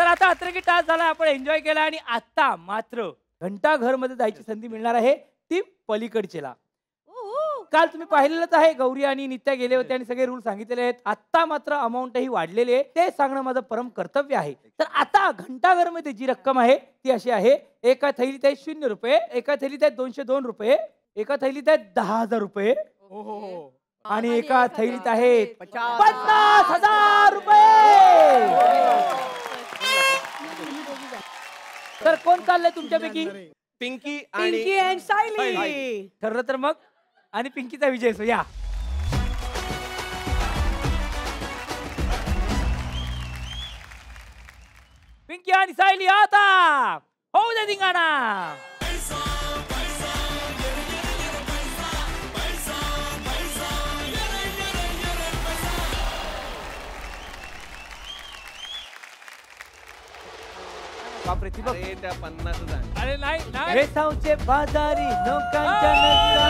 तर आता अत्रकी टास झाला आपण एन्जॉय केला आणि आता मात्र घंटाघरमध्ये जायची संधी मिळणार आहे ती पलीकडचेला. काल तुम्ही पाहिलेलंच आहे गौरी आणि नित्या गेले होते आणि सगळे रूल सांगितलेले आहेत. आता मात्र अमाऊंटही वाढलेली आहे. ते सांगणं माझं परम कर्तव्य आहे. तर आता घंटाघरमध्ये जी रक्कम आहे ती अशी आहे एका थैलीत आहे शून्य रुपये एका थैलीत आहे दोनशे दोन रुपये एका थैलीत आहे दहा हजार रुपये आणि एका थैलीत आहेत पन्नास हजार रुपये. कोण चाललंय तुमच्यापैकी? पिंकी पिंकी आणि अँड सायली. ठरलं तर मग. आणि पिंकीचा विजय असो या. पिंकी आणि सायली आता. होऊ दे धिंगाणा. बापरे ती बघ अरे त्या अरे नाही बाजारी लोकांच्या नजरा.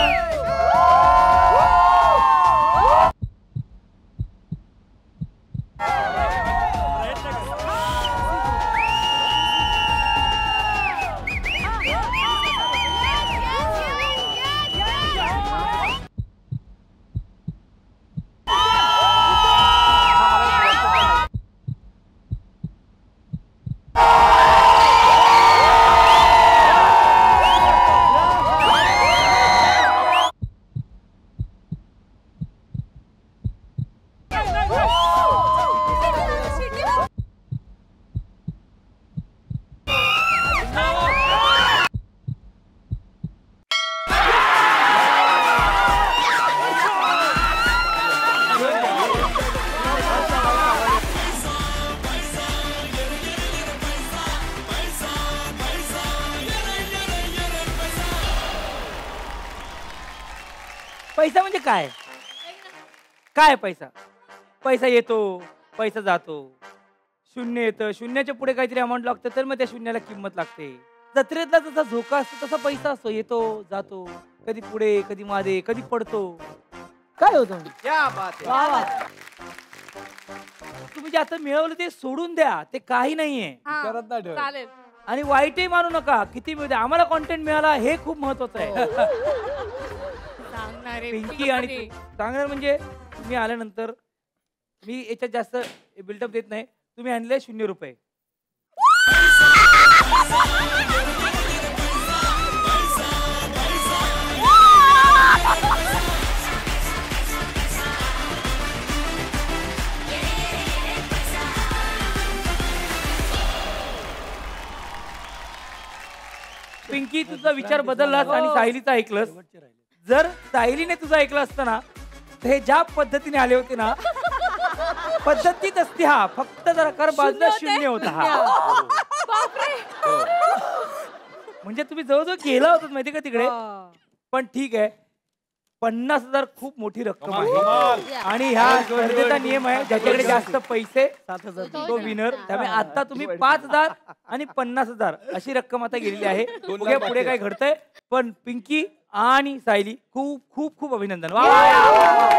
पैसा म्हणजे काय? काय पैसा? पैसा येतो पैसा जातो. शून्य येतं शून्याच्या पुढे काहीतरी अमाऊंट लागतं तर मग त्या शून्याला किंमत लागते. जत्रेतला जसा झोका असतो तसा पैसा असतो. येतो जातो कधी पुढे कधी मागे कधी पडतो. काय होतं क्या बात आहे तुम्ही जे आता मिळवलं ते सोडून द्या ते काही नाहीये. चालेल. आणि वाईटही मानू नका किती मिळते? आम्हाला कॉन्टेंट मिळाला हे खूप महत्वाचं आहे. सांगणार आहे. पिंकी आणि तू. सांगणार म्हणजे तुम्ही आल्यानंतर मी याच्यात जास्त बिल्डअप देत नाही तुम्ही आणले शून्य रुपये पिंकी तुझा विचार बदललास आणि सायलीचा ऐकलंस जर सायलीने तुझं ऐकलं असतं ना तर हे ज्या पद्धतीने आले होते ना पद्धतीत असते हा. फक्त जरा कर बाजूला शून्य होता. हा. म्हणजे तुम्ही जवळजवळ गेला होता माहिती का तिकडे? पण ठीक आहे. पन्नास हजार खूप मोठी रक्कम आहे. आणि ह्या स्पर्धेचा नियम आहे ज्याच्याकडे जास्त पैसे तो विनर त्यामुळे आता तुम्ही पाच हजार आणि पन्नास हजार अशी रक्कम आता गेलेली आहे. बघूया पुढे काय घडतंय. पण पिंकी आणि सायली खूप खूप खूप अभिनंदन. वा.